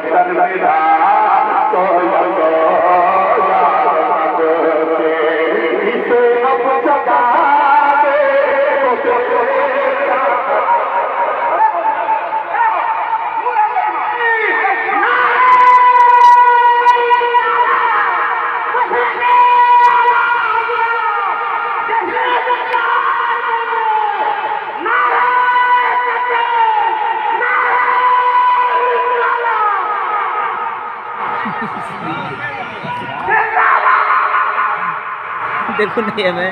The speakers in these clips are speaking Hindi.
সত্তর देखो नहीं है मैं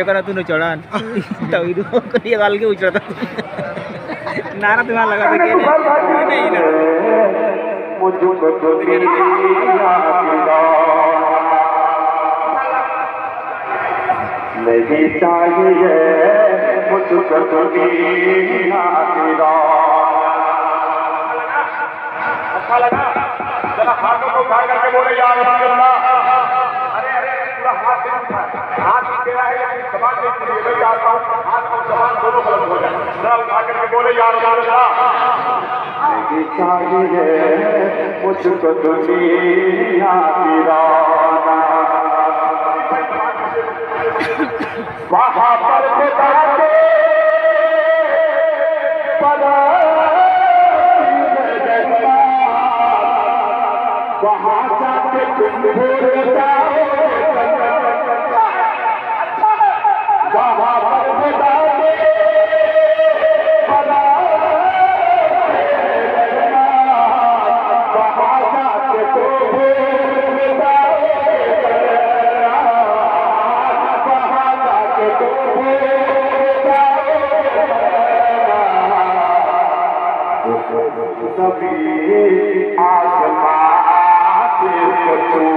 एकरा तू चढ़ान तो इधर को ये गाल के उचड़ता नारा तुम्हारा लगा था कि नहीं? ना नहीं चाहिए मुझको दुनिया अच्छा यार अरे अरे पूरा हाथ हाथ तेरा है यानी समान नहीं करिए मैं चाहता हूँ हाथ और समान दोनों गलत हो जाए जरा उठा करके बोले यार चाहिए मुझको दुनिया वहाँ पर सभी आसमान आसमान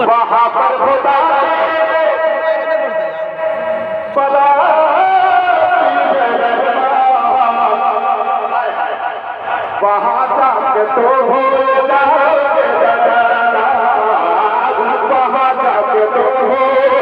वहाँ पर होता पला वहाँ जाके तो हो जाओगे वहाँ जाके तो हो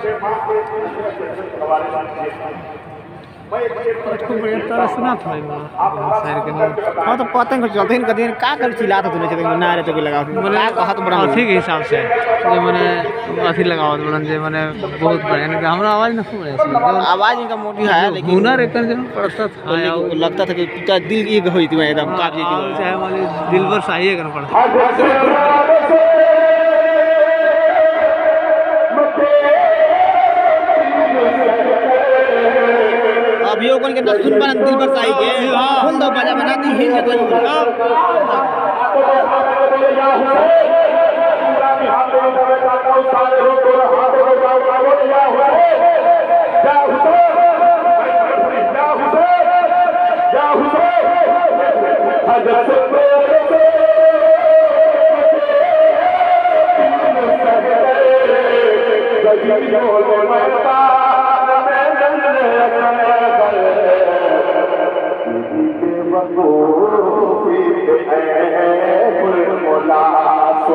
तो है माँ के सुना था हाँ तो पतंग चलते हैं कभी का कर चिल्लाता तूने चले ना रे तो भी लगा मैंने का कहत बड़ा अथी के हिसाब से। जो मैंने अथी लगावत बड़न जे मैंने बहुत बढ़िया इनका हमरा आवाज़ ना खूब बढ़िया आवाज़ इनका मोटी है लेकिन हुनर एक जन पड़ता था। लगता था कि पिता दिल एक होई थी एकदम काफ़ी चाहे वाली दिल पर सही करना पड़ता। अभियो कोन के नसुन पर दिल पर साई के फुल दो बजा बनाती है जब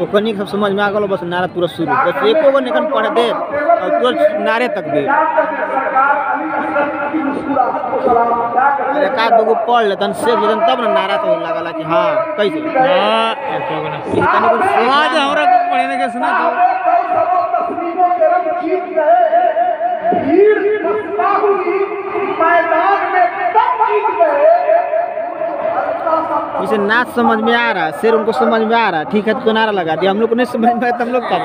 थुन ओकनी सब समझ में आ गलो बस नारा तुरंत शुरू। बस एको गो निकन पढ़ दे और तुरंत नारे तक दे अरे का दो पढ़ ले तन से लेतन तब ना नारा तो लागला कि हाँ कैसे हाँ एको गो ना ई तनी कुछ सीख आवाज़ हमरा को पढ़े ना के सुना तो इसे नाच समझ में आ रहा है शेर उनको समझ में आ रहा है ठीक है तो नारा लगा दिया? हम लोग को नहीं समझ में आया तो हम लोग क्या